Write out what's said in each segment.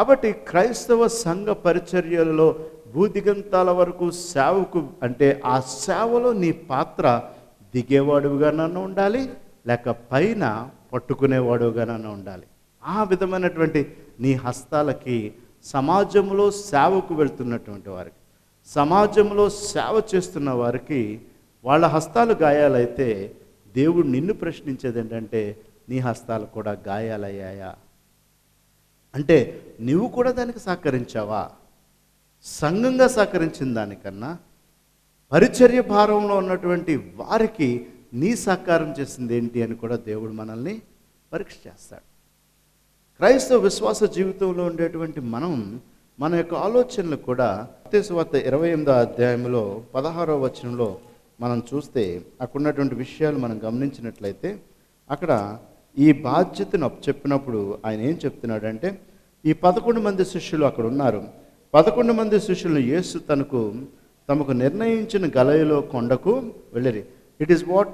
కాబట్టి క్రైస్తవ సంఘ పరిచర్యలలో భూదిగంతాల వరకు సేవకు అంటే ఆ సేవలో నీ పాత్ర దిగేవాడుగానన్నా ఉండాలి లేక పైన పట్టుకునేవాడుగానన్నా ఉండాలి. ఆ విధమైనటువంటి నీ హస్తాలకి సమాజంలో సేవకు వెళ్తున్నటువంటి వారికి సమాజంలో సేవ చేస్తున్న వారికి వాళ్ళ హస్తాలు గాయాలైతే దేవుడు నిన్ను ప్రశ్నించేది ఏంటంటే నీ హస్తాలు కూడా గాయాలయ్యాయా? అంటే నువ్వు కూడా దానికి సహకరించావా? సంఘంగా సహకరించిన దానికన్నా పరిచర్య భారంలో ఉన్నటువంటి వారికి నీ సహకారం చేసింది ఏంటి అని కూడా దేవుడు మనల్ని పరీక్ష చేస్తాడు. క్రైస్తవ విశ్వాస జీవితంలో ఉండేటువంటి మనం మన యొక్క ఆలోచనలు కూడా వార్త ఇరవై ఎనిమిదో అధ్యాయంలో పదహారో వచనంలో మనం చూస్తే అక్కడ ఉన్నటువంటి విషయాలు మనం గమనించినట్లయితే అక్కడ ఈ బాధ్యతను చెప్పినప్పుడు ఆయన ఏం చెప్తున్నాడంటే ఈ పదకొండు మంది శిష్యులు అక్కడ ఉన్నారు. పదకొండు మంది శిష్యులను యేసు తనకు తమకు నిర్ణయించిన గలయలో కొండకు వెళ్ళరి. ఇట్ ఈస్ వాట్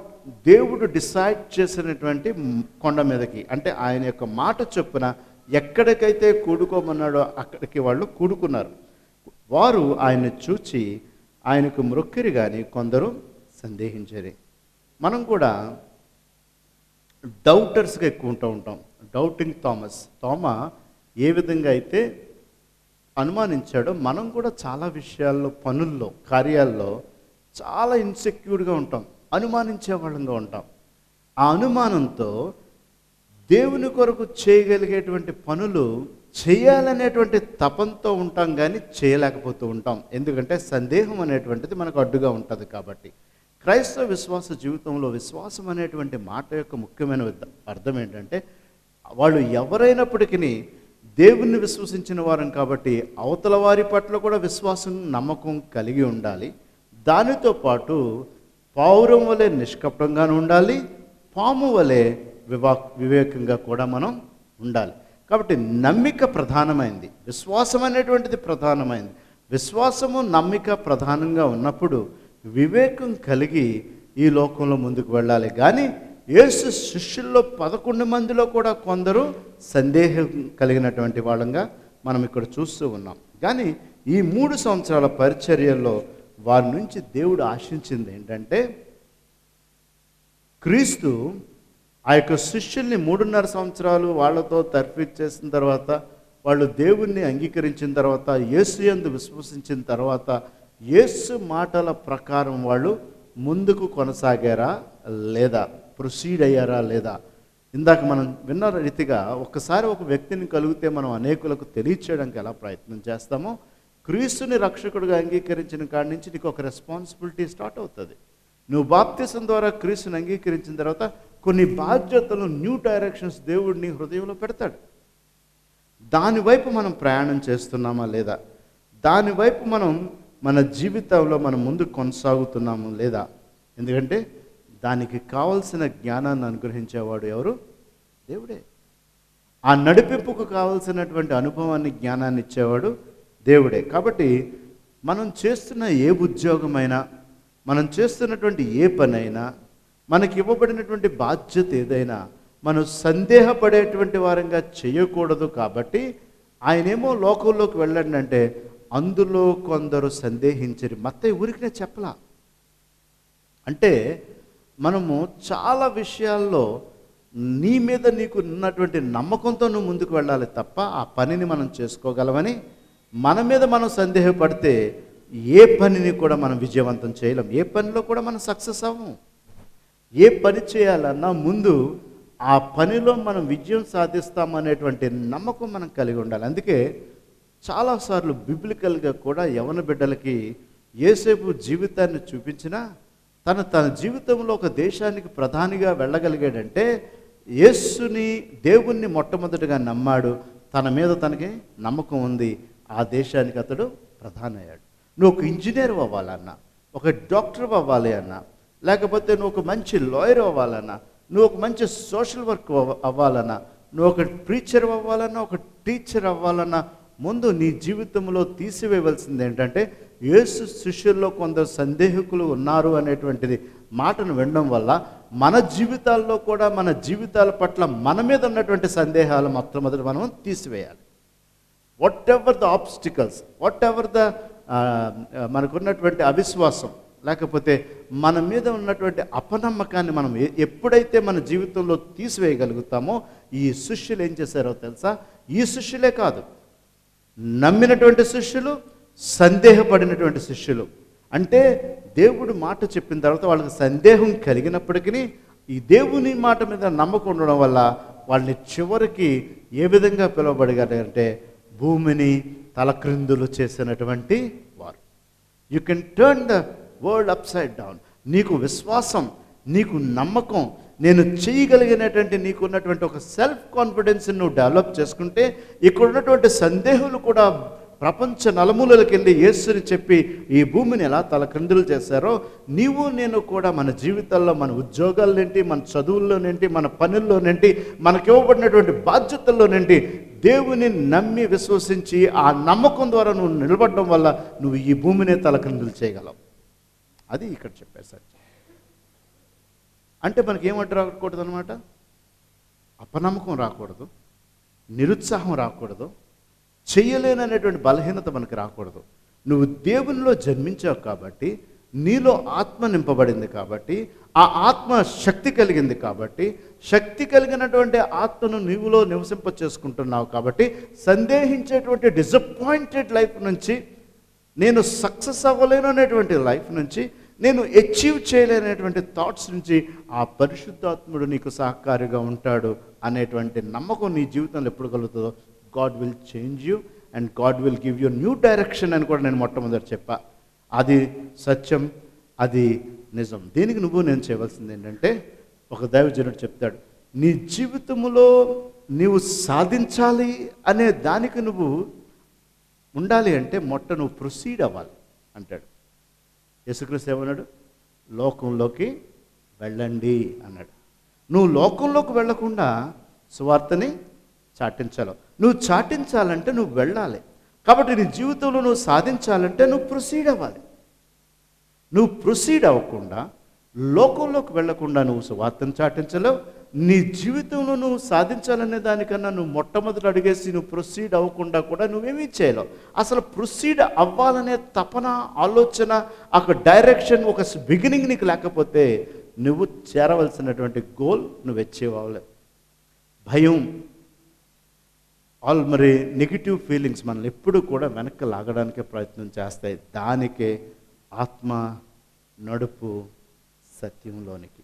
దేవుడు డిసైడ్ చేసినటువంటి కొండ మీదకి. అంటే ఆయన యొక్క మాట చొప్పున ఎక్కడికైతే కూడుకోమన్నాడో అక్కడికి వాళ్ళు కూడుకున్నారు. వారు ఆయన్ని చూచి ఆయనకు మృక్కిరి కానీ కొందరు సందేహించరి మనం కూడా డౌటర్స్గా ఎక్కువ ఉంటూ ఉంటాం. డౌటింగ్ థామస్ తోమ ఏ విధంగా అయితే అనుమానించాడో మనం కూడా చాలా విషయాల్లో పనుల్లో కార్యాల్లో చాలా ఇన్సెక్యూర్డ్గా ఉంటాం. అనుమానించే వాళ్ళంగా ఉంటాం. ఆ అనుమానంతో దేవుని కొరకు చేయగలిగేటువంటి పనులు చేయాలనేటువంటి తపంతో ఉంటాం కానీ చేయలేకపోతూ ఉంటాం. ఎందుకంటే సందేహం అనేటువంటిది మనకు అడ్డుగా ఉంటుంది కాబట్టి. క్రైస్తవ విశ్వాస జీవితంలో విశ్వాసం అనేటువంటి మాట యొక్క ముఖ్యమైన అర్థం ఏంటంటే వాళ్ళు ఎవరైనప్పటికీ దేవుణ్ణి విశ్వసించిన వారం కాబట్టి అవతల వారి పట్ల కూడా విశ్వాసం నమ్మకం కలిగి ఉండాలి. దానితో పాటు పౌరం వలె నిష్కపటంగాను ఉండాలి. పాము వలె వివా వివేకంగా కూడా మనం ఉండాలి. కాబట్టి నమ్మిక ప్రధానమైంది. విశ్వాసం అనేటువంటిది ప్రధానమైంది. విశ్వాసము నమ్మిక ప్రధానంగా ఉన్నప్పుడు వివేకం కలిగి ఈ లోకంలో ముందుకు వెళ్ళాలి. కానీ యేసు శిష్యుల్లో పదకొండు మందిలో కూడా కొందరు సందేహం కలిగినటువంటి వాళ్ళంగా మనం ఇక్కడ చూస్తూ ఉన్నాం. కానీ ఈ మూడు సంవత్సరాల పరిచర్యల్లో వారి నుంచి దేవుడు ఆశించింది ఏంటంటే క్రీస్తు ఆ యొక్క శిష్యుల్ని మూడున్నర సంవత్సరాలు వాళ్ళతో తర్ఫీదు చేసిన తర్వాత వాళ్ళు దేవుణ్ణి అంగీకరించిన తర్వాత యేసు యందు విశ్వసించిన తర్వాత యేసు మాటల ప్రకారం వాళ్ళు ముందుకు కొనసాగారా లేదా? ప్రొసీడ్ అయ్యారా లేదా? ఇందాక మనం విన్న రీతిగా ఒక్కసారి ఒక వ్యక్తిని కలిగితే మనం అనేకులకు తెలియచేయడానికి ఎలా ప్రయత్నం చేస్తామో క్రీస్తుని రక్షకుడిగా అంగీకరించిన కాడి నుంచి నీకు ఒక రెస్పాన్సిబిలిటీ స్టార్ట్ అవుతుంది. నువ్వు బాప్తిసం ద్వారా క్రీస్తుని అంగీకరించిన తర్వాత కొన్ని బాధ్యతలు న్యూ డైరెక్షన్స్ దేవుడిని హృదయంలో పెడతాడు. దానివైపు మనం ప్రయాణం చేస్తున్నామా లేదా? దానివైపు మనం మన జీవితంలో మనం ముందు కొనసాగుతున్నాము లేదా? ఎందుకంటే దానికి కావలసిన జ్ఞానాన్ని అనుగ్రహించేవాడు ఎవరు? దేవుడే. ఆ నడిపింపుకు కావలసినటువంటి అనుభవాన్ని జ్ఞానాన్ని ఇచ్చేవాడు దేవుడే. కాబట్టి మనం చేస్తున్న ఏ ఉద్యోగమైనా మనం చేస్తున్నటువంటి ఏ పనైనా మనకి ఇవ్వబడినటువంటి బాధ్యత ఏదైనా మనం సందేహపడేటువంటి వారంగా చేయకూడదు కాబట్టి ఆయనేమో లోకంలోకి వెళ్ళండి అంటే అందులో కొందరు సందేహించరు. మత్తయ్య ఊరికినే చెప్పలా. అంటే మనము చాలా విషయాల్లో నీ మీద నీకు ఉన్నటువంటి నమ్మకంతో నువ్వు ముందుకు వెళ్ళాలి తప్ప ఆ పనిని మనం చేసుకోగలమని మన మీద మనం సందేహపడితే ఏ పనిని కూడా మనం విజయవంతం చేయలేం. ఏ పనిలో కూడా మనం సక్సెస్ అవ్వం ఏ పని చేయాలన్నా ముందు ఆ పనిలో మనం విజయం సాధిస్తామనేటువంటి నమ్మకం మనం కలిగి ఉండాలి. అందుకే చాలాసార్లు బిబ్లికల్గా కూడా యవన బిడ్డలకి ఏసేపు జీవితాన్ని చూపించినా తను తన జీవితంలో ఒక దేశానికి ప్రధానిగా వెళ్ళగలిగాడంటే యేస్సుని దేవుణ్ణి మొట్టమొదటిగా నమ్మాడు. తన మీద తనకి నమ్మకం ఉంది. ఆ దేశానికి అతడు ప్రధాని అయ్యాడు నువ్వు ఒక ఇంజనీర్ అవ్వాలన్నా ఒక డాక్టర్ అవ్వాలి అన్నా లేకపోతే నువ్వు ఒక మంచి లాయర్ అవ్వాలన్నా నువ్వు ఒక మంచి సోషల్ వర్క్ అవ్వాలన్నా నువ్వు ఒక ప్రీచర్ అవ్వాలన్నా ఒక టీచర్ అవ్వాలన్నా ముందు నీ జీవితంలో తీసివేయవలసింది ఏంటంటే యేసు శిష్యుల్లో కొందరు సందేహకులు ఉన్నారు అనేటువంటిది మాటను వినడం వల్ల మన జీవితాల్లో కూడా మన జీవితాల పట్ల మన మీద ఉన్నటువంటి సందేహాలు మొట్టమొదటి మనం తీసివేయాలి. Whatever the obstacles whatever the మనకున్నటువంటి అవిశ్వాసం లేకపోతే మన మీద ఉన్నటువంటి అపనమ్మకాన్ని మనం ఎప్పుడైతే మన జీవితంలో తీసివేయగలుగుతామో ఈ శిష్యులు ఏం చేశారో తెలుసా? ఈ శిష్యులే కాదు. నమ్మినటువంటి శిష్యులు సందేహపడినటువంటి శిష్యులు. అంటే దేవుడు మాట చెప్పిన తర్వాత వాళ్ళకి సందేహం కలిగినప్పటికీ ఈ దేవుని మాట మీద నమ్మకం ఉండడం వల్ల వాళ్ళని చివరికి ఏ విధంగా పిలువబడిగారంటే భూమిని తలక్రిందులు చేసినటువంటి వారు. You can turn the world upside down నీకు విశ్వాసం నీకు నమ్మకం నేను చేయగలిగినటువంటి నీకున్నటువంటి ఒక సెల్ఫ్ కాన్ఫిడెన్స్ నువ్వు డెవలప్ చేసుకుంటే ఇక్కడ ఉన్నటువంటి సందేహాలు కూడా ప్రపంచ నలుమూలలకు వెళ్ళి యేసుని చెప్పి ఈ భూమిని ఎలా తలక్రిందులు చేశారో నీవు నేను కూడా మన జీవితాల్లో మన ఉద్యోగాలనేంటి మన చదువుల్లోనేంటి మన పనుల్లోనేంటి మనకి ఇవ్వబడినటువంటి బాధ్యతల్లోనేంటి దేవుని నమ్మి విశ్వసించి ఆ నమ్మకం ద్వారా నువ్వు నిలబడడం వల్ల నువ్వు ఈ భూమినే తలకిందులు చేయగలవు. అది ఇక్కడ చెప్పారు సత్యం. అంటే మనకి ఏమంటారు రాకూడదు అనమాట అపనమ్మకం రాకూడదు నిరుత్సాహం రాకూడదు చేయలేననేటువంటి బలహీనత మనకి రాకూడదు. నువ్వు దేవునిలో జన్మించావు కాబట్టి నీలో ఆత్మ నింపబడింది కాబట్టి ఆ ఆత్మ శక్తి కలిగింది కాబట్టి శక్తి కలిగినటువంటి ఆత్మను నీవులో నివసింప చేసుకుంటున్నావు కాబట్టి సందేహించేటువంటి డిసప్పాయింటెడ్ లైఫ్ నుంచి నేను సక్సెస్ అవ్వలేను అనేటువంటి లైఫ్ నుంచి నేను అచీవ్ చేయలేనటువంటి థాట్స్ నుంచి ఆ పరిశుద్ధాత్ముడు నీకు సహకారిగా ఉంటాడు అనేటువంటి నమ్మకం నీ జీవితంలో ఎప్పుడు కలుగుతుందో God will change you and God will give you new direction అని కూడా నేను మొట్టమొదటి చెప్పా. అది సత్యం అది నిజం. దీనికి నువ్వు నేను చేయవలసింది ఏంటంటే ఒక దైవజనుడు చెప్తాడు నీ జీవితంలో నీవు సాధించాలి అనే దానికి నువ్వు ఉండాలి అంటే మొట్ట నువ్వు ప్రొసీడ్ అవ్వాలి అంటాడు. యేసుక్రీస్తు ఏమన్నాడు? లోకంలోకి వెళ్ళండి అన్నాడు. నువ్వు లోకంలోకి వెళ్ళకుండా సువార్తని చాటించాలి. నువ్వు చాటించాలంటే నువ్వు వెళ్ళాలి. కాబట్టి నీ జీవితంలో నువ్వు సాధించాలంటే నువ్వు ప్రొసీడ్ అవ్వాలి. నువ్వు ప్రొసీడ్ అవ్వకుండా లోకంలోకి వెళ్ళకుండా నువ్వు సువార్తను చాటించలేవు. నీ జీవితంలో నువ్వు సాధించాలనే దానికన్నా నువ్వు మొట్టమొదటి అడిగేసి నువ్వు ప్రొసీడ్ అవ్వకుండా కూడా నువ్వేమీ చేయలేవు. అసలు ప్రొసీడ్ అవ్వాలనే తపన ఆలోచన ఒక డైరెక్షన్ ఒక బిగినింగ్ నీకు లేకపోతే నువ్వు చేరవలసినటువంటి గోల్ నువ్వు అచీవ్ అవ్వలేవు. భయం ఆల్ మరి నెగిటివ్ ఫీలింగ్స్ మనల్ని ఎప్పుడు కూడా వెనక్కి లాగడానికే ప్రయత్నం చేస్తాయి. దానికే ఆత్మ నడుపు సత్యంలోనికి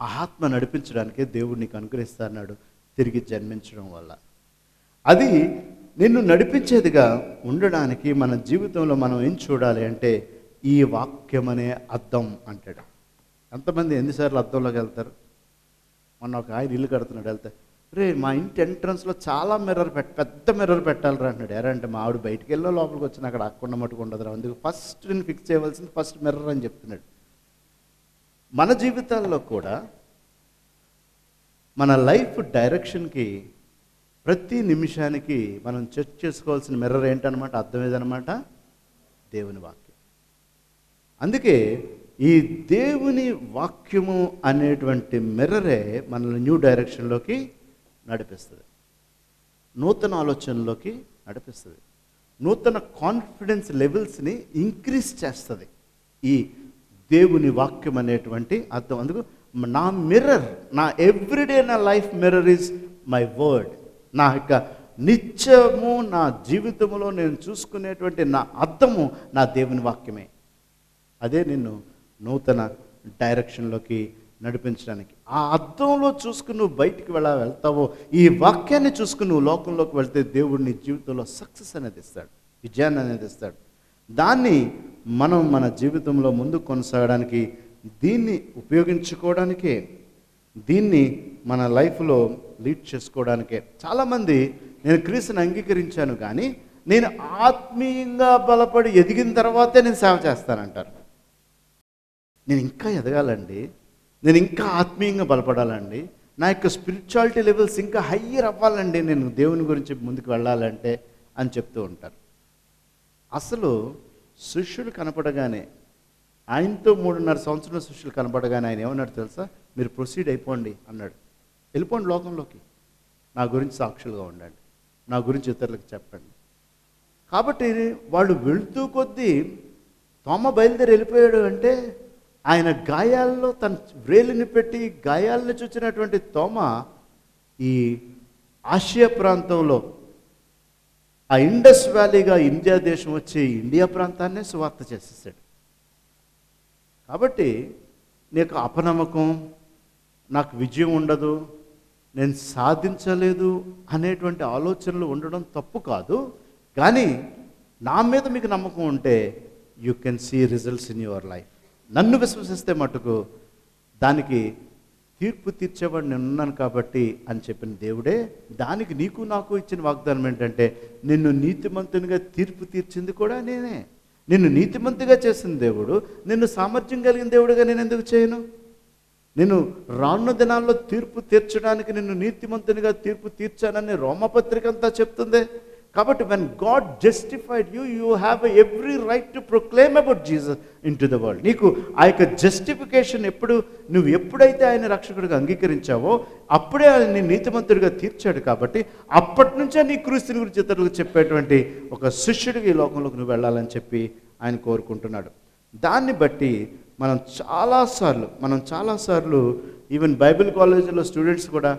ఆత్మ నడిపించడానికే దేవుడు నీకు అనుగ్రహిస్తాడు తిరిగి జన్మించడం వల్ల. అది నిన్ను నడిపించేదిగా ఉండడానికి మన జీవితంలో మనం ఏం చూడాలి అంటే ఈ వాక్యం అనే అద్దం అంటాడు. ఎంతమంది ఎన్నిసార్లు అద్దంలోకి వెళ్తారు? మొన్న ఒక ఆయన ఇల్లు కడుతున్నాడు వెళ్తే రే మా ఇంటి ఎంట్రన్స్లో చాలా మిర్రర్ పెట్ పెద్ద మిర్రర్ పెట్టాలిరా అంటున్నాడు. ఎరా అంటే మా ఆవిడ బయటికి వెళ్ళో లోపలికి వచ్చిన అక్కడ అక్కడ మట్టుకు ఉండదురా అందుకు ఫస్ట్ నేను ఫిక్స్ చేయవలసింది ఫస్ట్ మిర్రర్ అని చెప్తున్నాడు. మన జీవితాల్లో కూడా మన లైఫ్ డైరెక్షన్కి ప్రతి నిమిషానికి మనం చెక్ చేసుకోవాల్సిన మిర్రర్ ఏంటనమాట అర్థం ఏదనమాట దేవుని వాక్యం. అందుకే ఈ దేవుని వాక్యము అనేటువంటి మిర్రరే మనల్ని న్యూ డైరెక్షన్లోకి నడిపిస్తుంది. నూతన ఆలోచనలోకి నడిపిస్తుంది. నూతన కాన్ఫిడెన్స్ లెవెల్స్ని ఇంక్రీజ్ చేస్తుంది ఈ దేవుని వాక్యం అనేటువంటి అర్థం. అందుకు నా మిర్రర్ నా ఎవ్రీడే నా life mirror is my word నా యొక్క నిత్యము నా జీవితంలో నేను చూసుకునేటువంటి నా అర్థము నా దేవుని వాక్యమే. అదే నిన్ను నూతన డైరెక్షన్లోకి నడిపించడానికి. ఆ అర్థంలో చూసుకుని నువ్వు బయటికి వెళ్ళా వెళ్తావో ఈ వాక్యాన్ని చూసుకుని నువ్వు లోకంలోకి వెళ్తే దేవుడు నీ జీవితంలో సక్సెస్ అనేది ఇస్తాడు. విజయాన్ని అనేది ఇస్తాడు. దాన్ని మనం మన జీవితంలో ముందు కొనసాగడానికి దీన్ని ఉపయోగించుకోవడానికే దీన్ని మన లైఫ్లో లీడ్ చేసుకోవడానికే. చాలామంది నేను క్రీస్తుని అంగీకరించాను కానీ నేను ఆత్మీయంగా బలపడి ఎదిగిన తర్వాతే నేను సేవ చేస్తానంటారు. నేను ఇంకా ఎదగాలండి. నేను ఇంకా ఆత్మీయంగా బలపడాలండి. నా యొక్క స్పిరిచువాలిటీ లెవెల్స్ ఇంకా హయ్యర్ అవ్వాలండి. నేను దేవుని గురించి ముందుకు వెళ్ళాలంటే అని చెప్తూ ఉంటారు. అసలు శిష్యులు కనపడగానే ఆయనతో మూడున్నర సంవత్సరం శిష్యులు కనపడగానే ఆయన ఏమన్నాడు తెలుసా? మీరు ప్రొసీడ్ అయిపోండి అన్నాడు. వెళ్ళిపోండి లోకంలోకి. నా గురించి సాక్షులుగా ఉండండి. నా గురించి ఇతరులకు చెప్పండి. కాబట్టి వాళ్ళు వెళుతూ కొద్దీ తోమ బయలుదేరి వెళ్ళిపోయాడు అంటే ఆయన గాయాల్లో తన వ్రేలిని పెట్టి గాయాలను చూచినటువంటి తోమ ఈ ఆసియా ప్రాంతంలో ఆ ఇండస్ వ్యాలీగా ఇండియా దేశం వచ్చి ఇండియా ప్రాంతాన్నే సువార్త చేసేసాడు. కాబట్టి నీకు అపనమ్మకం నాకు విజయం ఉండదు నేను సాధించలేదు అనేటువంటి ఆలోచనలు ఉండడం తప్పు కాదు. కానీ నా మీద మీకు నమ్మకం ఉంటే you can see results in your life నన్ను విశ్వసిస్తే మటుకు దానికి తీర్పు తీర్చేవాడు నేను ఉన్నాను కాబట్టి అని చెప్పిన దేవుడే దానికి నీకు నాకు ఇచ్చిన వాగ్దానం ఏంటంటే నిన్ను నీతిమంతునిగా తీర్పు తీర్చింది కూడా నేనే. నిన్ను నీతిమంతుగా చేసిన దేవుడు నిన్ను సామర్థ్యం కలిగిన దేవుడుగా నేను ఎందుకు చేయను? నేను రానున్న దినాల్లో తీర్పు తీర్చడానికి నిన్ను నీతిమంతునిగా తీర్పు తీర్చానని రోమపత్రిక అంతా చెప్తుంది. కాబట్టి when God justified you you have every right to proclaim about Jesus into the world నీకు ఆ యొక్క జస్టిఫికేషన్ ఎప్పుడు నువ్వు ఎప్పుడైతే ఆయన రక్షకుడిగా అంగీకరించావో అప్పుడే ఆయన నీతిమంతుడిగా తీర్చాడు కాబట్టి అప్పటి నుంచే నీ క్రీస్తుని గురించి ఇతరులకు చెప్పేటువంటి ఒక శిష్యుడికి ఈ లోకంలోకి నువ్వు వెళ్ళాలని చెప్పి ఆయన కోరుకుంటున్నాడు. దాన్ని బట్టి మనం చాలాసార్లు మనం చాలాసార్లు ఈవెన్ బైబిల్ కాలేజీలో స్టూడెంట్స్ కూడా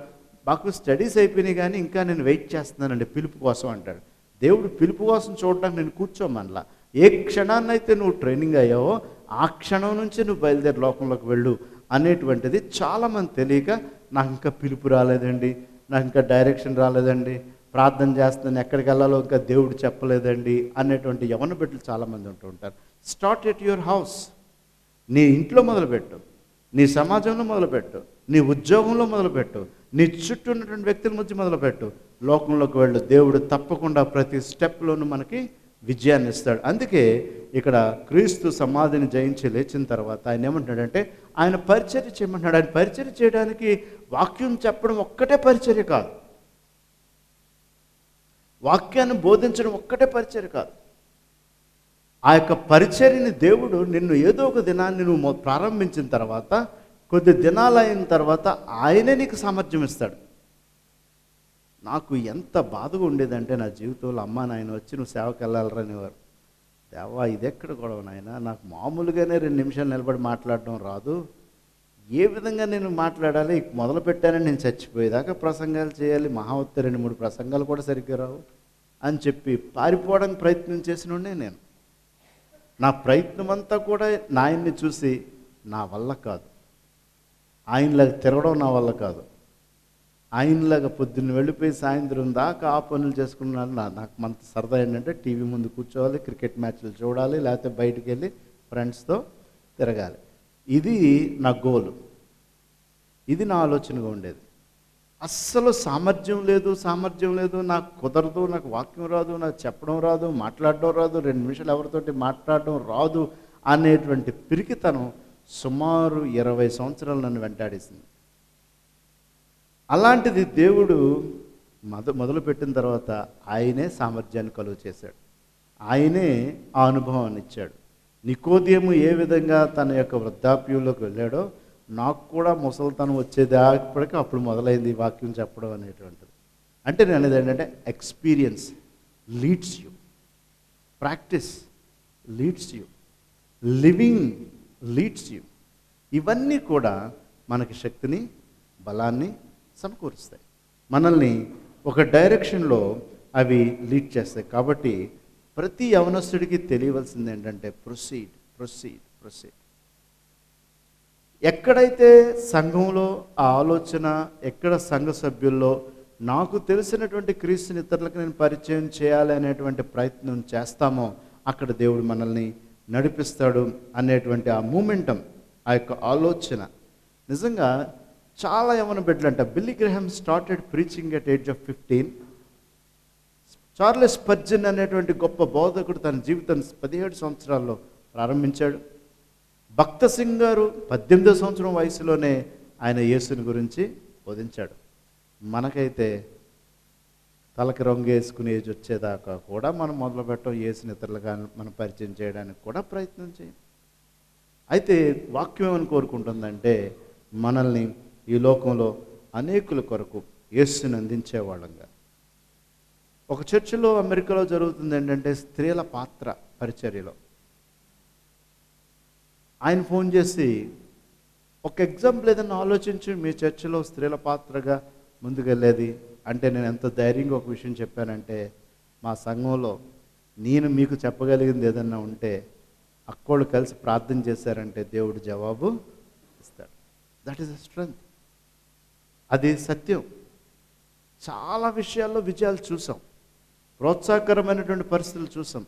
మాకు స్టడీస్ అయిపోయినాయి కానీ ఇంకా నేను వెయిట్ చేస్తున్నానండి పిలుపు కోసం అంటాడు. దేవుడు పిలుపు కోసం చూడడానికి నేను కూర్చోమనలా ఏ క్షణాన్నైతే నువ్వు ట్రైనింగ్ అయ్యావో ఆ క్షణం నుంచి నువ్వు బయలుదేరి లోకంలోకి వెళ్ళు అనేటువంటిది చాలామంది తెలియక నాకు ఇంకా పిలుపు రాలేదండి నాకు ఇంకా డైరెక్షన్ రాలేదండి ప్రార్థన చేస్తున్నాను ఎక్కడికి వెళ్ళాలో ఇంకా దేవుడు చెప్పలేదండి అనేటువంటి యవన బిడ్డలు చాలామంది ఉంటూ ఉంటారు. స్టార్ట్ ఎట్ యువర్ హౌస్ నీ ఇంట్లో మొదలుపెట్టు. నీ సమాజంలో మొదలుపెట్టు నీ ఉద్యోగంలో మొదలుపెట్టు నీ చుట్టూ ఉన్నటువంటి వ్యక్తుల మధ్య మొదలుపెట్టు. లోకంలోకి వెళ్ళు. దేవుడు తప్పకుండా ప్రతి స్టెప్లోనూ మనకి విజయాన్ని ఇస్తాడు. అందుకే ఇక్కడ క్రీస్తు సమాధిని జయించి లేచిన తర్వాత ఆయన ఏమంటున్నాడంటే ఆయన పరిచర్య చేయమంటున్నాడు. ఆయన పరిచర్య చేయడానికి వాక్యం చెప్పడం ఒక్కటే పరిచర్య కాదు. వాక్యాన్ని బోధించడం ఒక్కటే పరిచర్య కాదు. ఆ యొక్క పరిచర్యని దేవుడు నిన్ను ఏదో ఒక దినాన్ని నువ్వు ప్రారంభించిన తర్వాత కొద్ది దినాలు అయిన తర్వాత ఆయనే నీకు సామర్థ్యం ఇస్తాడు. నాకు ఎంత బాధగా ఉండేదంటే నా జీవితంలో అమ్మ నాయన వచ్చి నువ్వు సేవకి వెళ్ళాలరా అనేవారు. దేవా ఇదెక్కడ గొడవ నాయన? నాకు మామూలుగానే రెండు నిమిషాలు నిలబడి మాట్లాడడం రాదు. ఏ విధంగా నేను మాట్లాడాలి? మొదలు పెట్టానని నేను చచ్చిపోయేదాకా ప్రసంగాలు చేయాలి. మహా రెండు మూడు ప్రసంగాలు కూడా సరిగ్గా రావు అని చెప్పి పారిపోవడానికి ప్రయత్నం చేసినోడే నేను. నా ప్రయత్నం అంతా కూడా నాయన్ని చూసి నా వల్ల కాదు. ఆయనలాగా తిరగడం నా వల్ల కాదు. ఆయనలాగా పొద్దున్న వెళ్ళిపోయి సాయంత్రం దాకా ఆ పనులు చేసుకున్నాను. నా నాకు మంత సరదా ఏంటంటే టీవీ ముందు కూర్చోవాలి క్రికెట్ మ్యాచ్లు చూడాలి లేకపోతే బయటికి వెళ్ళి ఫ్రెండ్స్తో తిరగాలి. ఇది నా గోలు. ఇది నా ఆలోచనగా ఉండేది. అస్సలు సామర్థ్యం లేదు సామర్థ్యం లేదు. నాకు కుదరదు నాకు వాక్యం రాదు నాకు చెప్పడం రాదు మాట్లాడడం రాదు రెండు నిమిషాలు ఎవరితోటి మాట్లాడడం రాదు అనేటువంటి పిరికితనం సుమారు ఇరవై సంవత్సరాలు నన్ను వెంటాడేసింది. అలాంటిది దేవుడు మొద మొదలుపెట్టిన తర్వాత ఆయనే సామర్థ్యాన్ని కలుగు చేశాడు. ఆయనే ఆ అనుభవాన్ని ఇచ్చాడు. నికోద్యము ఏ విధంగా తన యొక్క వృద్ధాప్యంలోకి వెళ్ళాడో నాకు కూడా ముసలితనం వచ్చేదాప్పటికి అప్పుడు మొదలైంది ఈ వాక్యం చెప్పడం అనేటువంటిది. అంటే నేను అనేది ఏంటంటే experience leads you practice leads you living leads you ఇవన్నీ కూడా మనకి శక్తిని బలాన్ని సమకూరుస్తాయి. మనల్ని ఒక డైరెక్షన్లో అవి లీడ్ చేస్తాయి. కాబట్టి ప్రతి యవనస్తుడికి తెలియవలసింది ఏంటంటే ప్రొసీడ్ ప్రొసీడ్ ప్రొసీడ్ ఎక్కడైతే సంఘంలో ఆ ఆలోచన ఎక్కడ సంఘ సభ్యుల్లో నాకు తెలిసినటువంటి క్రీస్తుని ఇతరులకు నేను పరిచయం చేయాలి అనేటువంటి ప్రయత్నం చేస్తామో అక్కడ దేవుడు మనల్ని నడిపిస్తాడు అనేటువంటి ఆ మూమెంటం ఆ యొక్క ఆలోచన. నిజంగా చాలా యవన బిడ్డలంట Billy Graham started preaching at age of fifteen. Charles Spurgeon అనేటువంటి గొప్ప బోధకుడు తన జీవితం పదిహేడు సంవత్సరాల్లో ప్రారంభించాడు. భక్త సింగ్ గారు పద్దెనిమిదో సంవత్సరం వయసులోనే ఆయన యేసుని గురించి బోధించాడు. మనకైతే తలకి రంగు వేసుకుని ఏజ్ వచ్చేదాకా కూడా మనం మొదలుపెట్టం యేసుని ఇతరులుగా మనం పరిచయం చేయడానికి కూడా ప్రయత్నం చేయం. అయితే వాక్యం ఏమని కోరుకుంటుందంటే మనల్ని ఈ లోకంలో అనేకుల కొరకు యేసుని అందించే వాళ్ళంగా ఒక చర్చిలో అమెరికాలో జరుగుతుంది ఏంటంటే స్త్రీల పాత్ర పరిచర్యలో. ఆయన ఫోన్ చేసి ఒక ఎగ్జాంపుల్ ఏదైనా ఆలోచించి మీ చర్చలో స్త్రీల పాత్రగా ముందుకెళ్ళేది అంటే నేను ఎంత ధైర్యంగా ఒక విషయం చెప్పానంటే మా సంఘంలో నేను మీకు చెప్పగలిగింది ఏదన్నా ఉంటే అక్కోళ్ళు కలిసి ప్రార్థన చేశారంటే దేవుడు జవాబు ఇస్తాడు. దట్ ఈస్ అ స్ట్రెంగ్త్ అది సత్యం. చాలా విషయాల్లో విజయాలు చూసాం. ప్రోత్సాహకరమైనటువంటి పరిస్థితులు చూసాం.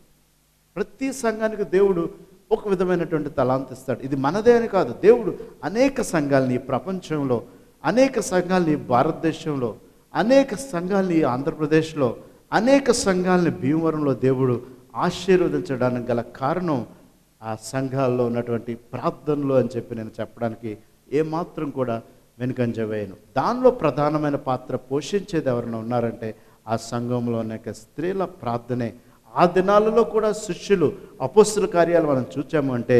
ప్రతి సంఘానికి దేవుడు ఒక విధమైనటువంటి తలాంత ఇస్తాడు. ఇది మనదే అని కాదు. దేవుడు అనేక సంఘాలని ప్రపంచంలో అనేక సంఘాలని భారతదేశంలో అనేక సంఘాలని ఆంధ్రప్రదేశ్లో అనేక సంఘాలని భీమవరంలో దేవుడు ఆశీర్వదించడానికి గల కారణం ఆ సంఘాల్లో ఉన్నటువంటి ప్రార్థనలు అని చెప్పి నేను చెప్పడానికి ఏమాత్రం కూడా వెనుకంజవేయను దానిలో ప్రధానమైన పాత్ర పోషించేది ఎవరైనా ఉన్నారంటే ఆ సంఘంలో అనేక స్త్రీల ప్రార్థనే ఆ దినాలలో కూడా శిష్యులు అపోస్తుల కార్యాలు మనం చూచాము అంటే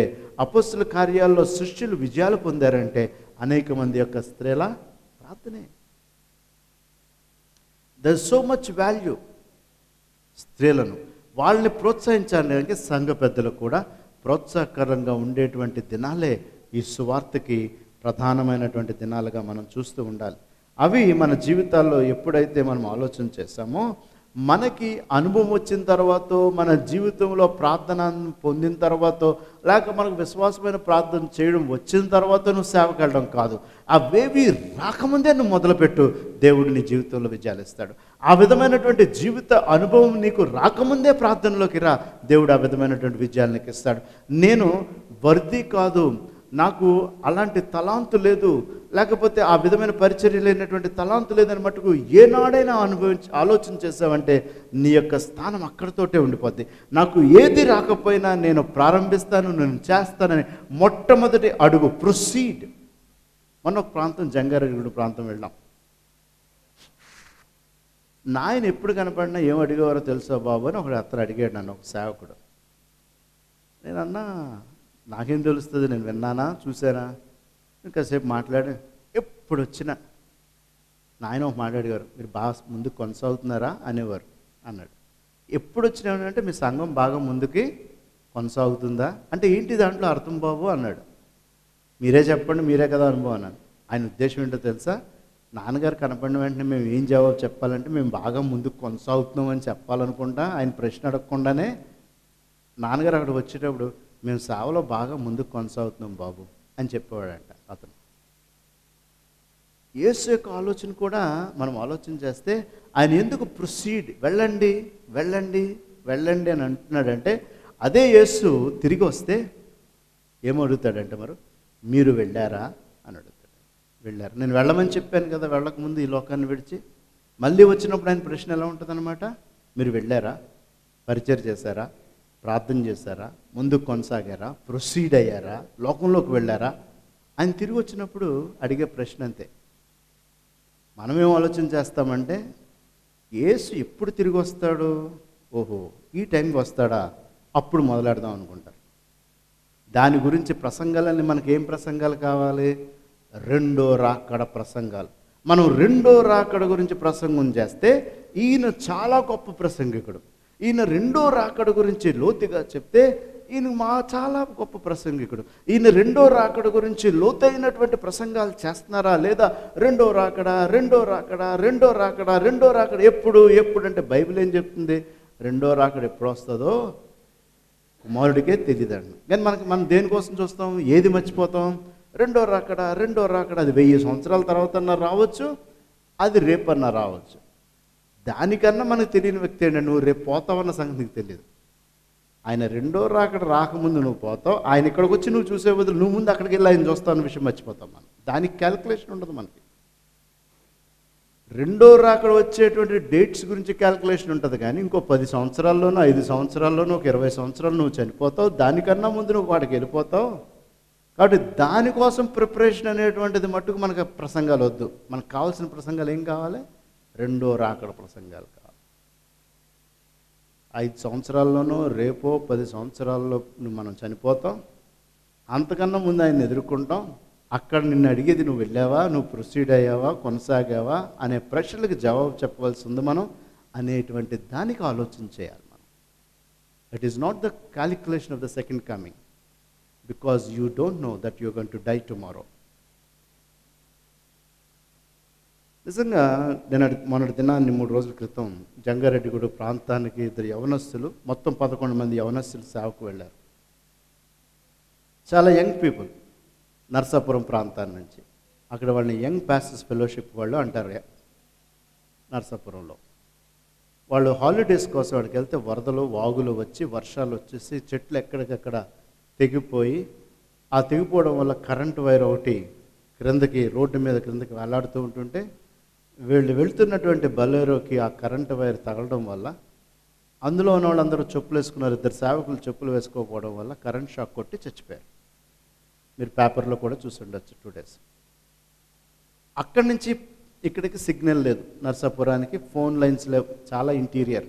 కార్యాల్లో శిష్యులు విజయాలు పొందారంటే అనేక మంది యొక్క స్త్రీల ప్రార్థనే. దర్ సో మచ్ వాల్యూ స్త్రీలను. వాళ్ళని ప్రోత్సహించడానికి సంఘ పెద్దలు కూడా ప్రోత్సాహకరంగా ఉండేటువంటి దినాలే ఈ సువార్తకి ప్రధానమైనటువంటి దినాలుగా మనం చూస్తూ ఉండాలి. అవి మన జీవితాల్లో ఎప్పుడైతే మనం ఆలోచన చేస్తామో మనకి అనుభవం వచ్చిన తర్వాత మన జీవితంలో ప్రార్థన పొందిన తర్వాత లేక మనకు విశ్వాసమైన ప్రార్థన చేయడం వచ్చిన తర్వాత నువ్వు సేవకు వెళ్ళడం కాదు. అవేవి రాకముందే నువ్వు మొదలుపెట్టు. దేవుడు నీ జీవితంలో విజయాలు ఇస్తాడు. ఆ విధమైనటువంటి జీవిత అనుభవం నీకు రాకముందే ప్రార్థనలోకి రా. దేవుడు ఆ విధమైనటువంటి విజయాలు నీకు ఇస్తాడు. నేను వర్ది కాదు. నాకు అలాంటి తలాంతు లేదు. లేకపోతే ఆ విధమైన పరిచర్య లేనటువంటి తలాంతు లేదని మటుకు ఏనాడైనా అనుభవించి ఆలోచన చేసావంటే నీ యొక్క స్థానం అక్కడితోటే ఉండిపోద్ది. నాకు ఏది రాకపోయినా నేను ప్రారంభిస్తాను నేను చేస్తానని మొట్టమొదటి అడుగు ప్రొసీడ్. మన ఒక ప్రాంతం జంగారెడ్డి ప్రాంతం వెళ్ళాం. నాయన ఎప్పుడు కనపడినా ఏం అడిగేవారో తెలుసా బాబు అని ఒకడు అతను అడిగాడు నన్ను ఒక సేవకుడు. నేనన్నా నాకేం తెలుస్తుంది? నేను విన్నానా? చూసానా ఇంకాసేపు మాట్లాడి ఎప్పుడు వచ్చినా నాయన ఒక మాట్లాడేవారు మీరు బాగా ముందుకు కొనసాగుతున్నారా? అనేవారు అన్నాడు. ఎప్పుడు వచ్చినామంటే మీ సంఘం బాగా ముందుకి కొనసాగుతుందా? అంటే ఏంటి దాంట్లో అర్థం బాబు? అన్నాడు. మీరే చెప్పండి మీరే కదా అనుభవం అన్నాను. ఆయన ఉద్దేశం ఏంటో తెలుసా? నాన్నగారు కనపడిన వెంటనే మేము ఏం జవాబు చెప్పాలంటే మేము బాగా ముందుకు కొనసాగుతున్నాం అని చెప్పాలనుకుంటా ఆయన ప్రశ్న అడగకుండానే నాన్నగారు అక్కడ వచ్చేటప్పుడు మేము సేవలో బాగా ముందుకు కొనసాగుతున్నాం బాబు అని చెప్పేవాడంట అతను. యేసు యొక్క ఆలోచన కూడా మనం ఆలోచన చేస్తే ఆయన ఎందుకు ప్రొసీడ్? వెళ్ళండి వెళ్ళండి వెళ్ళండి అని అంటున్నాడంటే అదే యేసు తిరిగి వస్తే ఏమడుగుతాడంటే మరి? మీరు వెళ్ళారా? అని అడుగుతాడు. వెళ్ళారు. నేను వెళ్ళమని చెప్పాను కదా వెళ్ళకముందు ఈ లోకాన్ని విడిచి. మళ్ళీ వచ్చినప్పుడు ఆయన ప్రశ్న ఎలా ఉంటుందన్నమాట? మీరు వెళ్ళారా? పరిచయం చేశారా? ప్రార్థన చేశారా? ముందుకు కొనసాగారా? ప్రొసీడ్ అయ్యారా? లోకంలోకి వెళ్ళారా? ఆయన తిరిగి వచ్చినప్పుడు అడిగే ప్రశ్న అంతే. మనమేం ఆలోచన చేస్తామంటే యేసు ఎప్పుడు తిరిగి వస్తాడు? ఓహో ఈ టైంకి వస్తాడా? అప్పుడు మొదలెడదాం అనుకుంటారు. దాని గురించి ప్రసంగాలన్నీ మనకి ఏం ప్రసంగాలు కావాలి? రెండో రాకడ ప్రసంగాలు. మనం రెండో రాకడ గురించి ప్రసంగం చేస్తే ఈయన చాలా గొప్ప ప్రసంగికుడు. ఈయన రెండో రాకడ గురించి లోతుగా చెప్తే ఈయన మా చాలా గొప్ప ప్రసంగికుడు. ఈయన రెండో రాకడ గురించి లోతైనటువంటి ప్రసంగాలు చేస్తున్నారా లేదా? రెండో రాకడా రెండో రాకడా రెండో రాకడా రెండో రాకడ. ఎప్పుడు ఎప్పుడు అంటే బైబిల్ ఏం చెప్తుంది? రెండో రాకడ ఎప్పుడు వస్తుందో కుమారుడికే తెలియదండి కానీ మనకి మనం దేనికోసం చూస్తాం? ఏది మర్చిపోతాం? రెండో రాకడ రెండో రాకడ. అది వెయ్యి సంవత్సరాల తర్వాత అన్నా రావచ్చు అది రేపన్నా రావచ్చు. దానికన్నా మనకు తెలియని వ్యక్తి ఏంటంటే నువ్వు రేపు పోతావన్న సంగతి నీకు తెలియదు. ఆయన రెండో రాకడ రాకముందు నువ్వు పోతావు. ఆయన ఇక్కడికి వచ్చి నువ్వు చూసే బదులు నువ్వు ముందు అక్కడికి వెళ్ళి ఆయన చూస్తావు అన్న విషయం మర్చిపోతాం మనం. దానికి క్యాలిక్యులేషన్ ఉండదు మనకి. రెండో రాకడ వచ్చేటువంటి డేట్స్ గురించి క్యాలిక్యులేషన్ ఉంటుంది కానీ ఇంకో పది సంవత్సరాల్లోనూ ఐదు సంవత్సరాల్లోనూ ఒక ఇరవై సంవత్సరాలు నువ్వు చనిపోతావు. దానికన్నా ముందు నువ్వు వాడికి వెళ్ళిపోతావు. కాబట్టి దానికోసం ప్రిపరేషన్ అనేటువంటిది మట్టుకు మనకు ప్రసంగాలు వద్దు. మనకు కావాల్సిన ప్రసంగాలు ఏం కావాలి? రెండో రాకడ ప్రసంగాలు కాదు ఐదు సంవత్సరాల్లోనూ రేపో పది సంవత్సరాల్లో మనం చనిపోతాం. అంతకన్నా ముందు ఆయన ఎదుర్కొంటాం. అక్కడ నిన్ను అడిగేది నువ్వు వెళ్ళావా నువ్వు ప్రొసీడ్ అయ్యావా కొనసాగావా అనే ప్రశ్నలకు జవాబు చెప్పవలసి ఉంది మనం. అనేటువంటి దానికి ఆలోచన చేయాలి మనం. It is not the calculation of the second coming because you don't know that you gonna die tomorrow నిజంగా నేను మొన్నటి దినాన్ని మూడు రోజుల క్రితం జంగారెడ్డిగూడ ప్రాంతానికి ఇద్దరు యవనస్తులు మొత్తం పదకొండు మంది యవనస్తులు సేవకు వెళ్ళారు. చాలా యంగ్ పీపుల్ నర్సాపురం ప్రాంతాన్ని నుంచి. అక్కడ వాళ్ళని యంగ్ ప్యాసెస్ ఫెలోషిప్ వాళ్ళు అంటారు నర్సాపురంలో. వాళ్ళు హాలిడేస్ కోసం అక్కడికి వెళ్తే వరదలు వాగులు వచ్చి వర్షాలు వచ్చేసి చెట్లు ఎక్కడికక్కడ తెగిపోయి ఆ తెగిపోవడం వల్ల కరెంట్ వైర్ ఒకటి క్రిందకి రోడ్డు మీద క్రిందకి వేలాడుతూ ఉంటుంటే వీళ్ళు వెళ్తున్నటువంటి బలేరోకి ఆ కరెంట్ వైర్ తగలడం వల్ల అందులో ఉన్న వాళ్ళందరూ చెప్పులు వేసుకున్నారు ఇద్దరు సేవకులు చెప్పులు వేసుకోకపోవడం వల్ల కరెంట్ షాక్ కొట్టి చచ్చిపోయారు. మీరు పేపర్లో కూడా చూసి ఉండొచ్చు టూ డేస్. అక్కడి నుంచి ఇక్కడికి సిగ్నల్ లేదు. నర్సాపురానికి ఫోన్ లైన్స్ లేవు చాలా ఇంటీరియర్.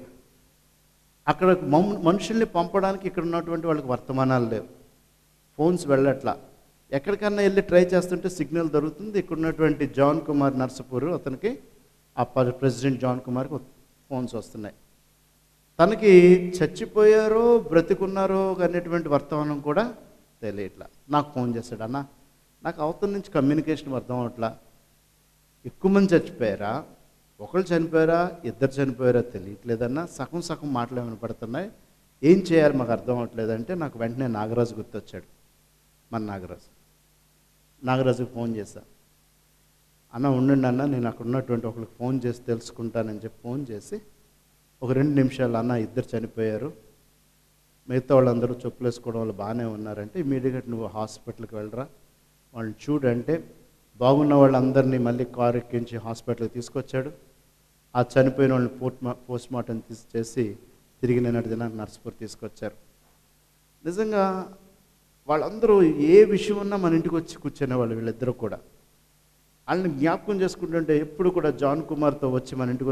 అక్కడ మనుషుల్ని పంపడానికి ఇక్కడ ఉన్నటువంటి వాళ్ళకి వర్తమానాలు లేవు. ఫోన్స్ వెళ్ళట్లా. ఎక్కడికన్నా వెళ్ళి ట్రై చేస్తుంటే సిగ్నల్ దొరుకుతుంది. ఇక్కడ ఉన్నటువంటి జాన్ కుమార్ నర్సపూర్ అతనికి ఆ ప్రెసిడెంట్ జాన్ కుమార్కి ఫోన్స్ వస్తున్నాయి. తనకి చచ్చిపోయారో బ్రతికున్నారో అనేటువంటి వర్తమానం కూడా తెలియట్లా. నాకు ఫోన్ చేశాడు అన్న నాకు అవతల నుంచి కమ్యూనికేషన్ అర్థం అవట్లా ఎక్కువ మంది చచ్చిపోయారా? ఒకళ్ళు చనిపోయారా? ఇద్దరు చనిపోయారా? తెలియట్లేదన్నా. సగం సగం మాటలు వినపడుతున్నాయి ఏం చేయాలి? మాకు అర్థం అవట్లేదంటే నాకు వెంటనే నాగరాజు గుర్తొచ్చాడు. మన నాగరాజు. నాగరాజుకి ఫోన్ చేశా. అన్న ఉండండి అన్న నేను అక్కడ ఉన్నటువంటి ఒకరికి ఫోన్ చేసి తెలుసుకుంటానని చెప్పి ఫోన్ చేసి ఒక రెండు నిమిషాలు అన్న ఇద్దరు చనిపోయారు. మిగతా వాళ్ళందరూ చెప్పులు వేసుకోవడం వాళ్ళు బాగానే ఉన్నారంటే ఇమీడియట్గా నువ్వు హాస్పిటల్కి వెళ్ళరా. వాళ్ళని చూడంటే బాగున్న వాళ్ళందరినీ మళ్ళీ కారు ఎక్కించి హాస్పిటల్కి తీసుకొచ్చాడు. ఆ చనిపోయిన వాళ్ళని పోస్ట్ మా పోస్ట్ మార్టం తీసి చేసి తిరిగి నిన్నటి దినాన్ని నర్సుపూర్ తీసుకొచ్చారు. నిజంగా వాళ్ళందరూ ఏ విషయం ఉన్నా మన ఇంటికి వచ్చి కూర్చునే వాళ్ళు వీళ్ళిద్దరూ కూడా. వాళ్ళని జ్ఞాపకం చేసుకుంటుంటే ఎప్పుడు కూడా జాన్ కుమార్తో వచ్చి మన ఇంటికి